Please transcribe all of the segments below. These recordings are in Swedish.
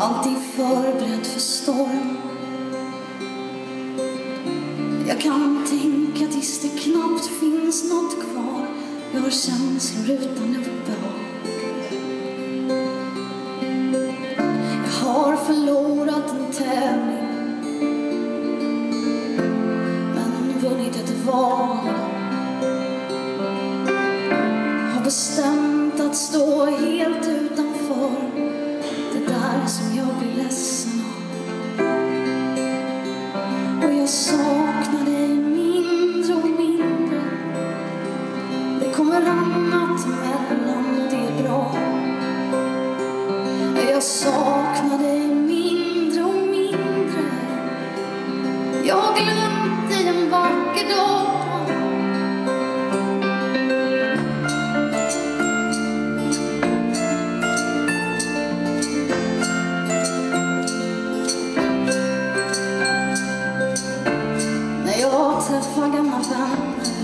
Alltid förberedd för storm. Jag kan tänka tills det knappt finns något kvar. Jag har känslor utan uppehåll. Jag har förlorat en tävling men vunnit ett val. Har bestämt att stå helt utanför som jag blir ledsen av. Och jag saknar dig mindre och mindre. Det kommer annat emellan och det är bra. Jag saknar dig mindre och mindre. Jag har glömt dig en vacker dag. Träffar gamla vänner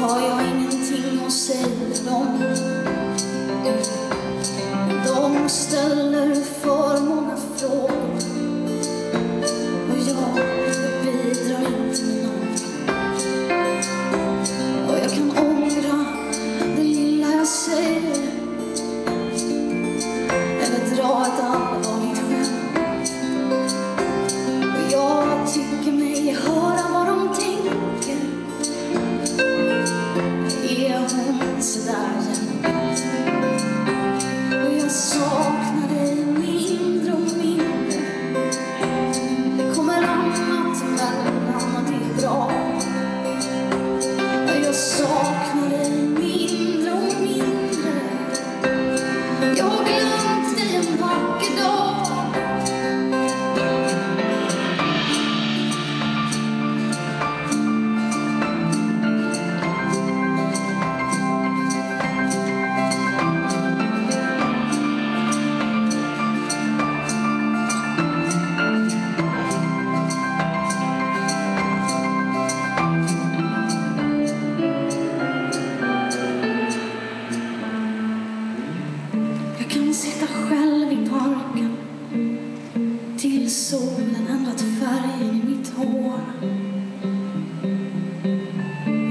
har jag ingenting att säga dem. De ställer today.